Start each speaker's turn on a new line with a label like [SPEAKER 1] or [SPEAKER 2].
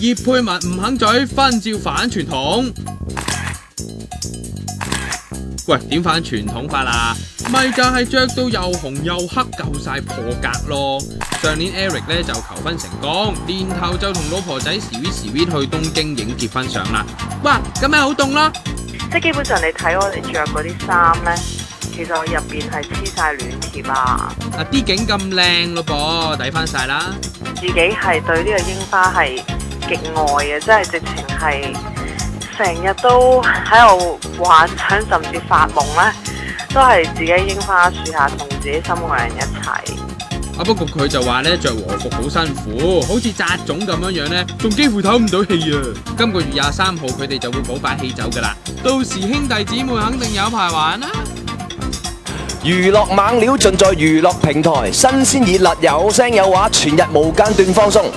[SPEAKER 1] 叶佩文唔肯嘴，婚照反传统。喂，点反传统法啊？咪就系着到又红又黑，够晒破格咯。上年 Eric 咧就求婚成功，年头就同老婆仔 s w i s 去东京影结婚相啦。哇，咁咪好冻啦！
[SPEAKER 2] 即系基本上你睇我哋着嗰啲衫咧，其实我入边系黐晒暖贴啊。
[SPEAKER 1] 啊，啲景咁靓咯噃，抵翻晒啦！
[SPEAKER 2] 自己系对呢个樱花系。极爱嘅，真系直情系成日都喺度幻想，甚至发梦咧，都系自己樱花树下同自己心爱人一齐。
[SPEAKER 1] 啊！不过佢就话咧，着和服好辛苦，好似扎种咁样样咧，仲几乎唞唔到气啊！今个月廿三号佢哋就会补摆气走噶啦，到时兄弟姊妹肯定有排玩啦。
[SPEAKER 3] 娱乐猛料尽在娱乐平台，新鲜热辣，有声有画，全日无间断放松。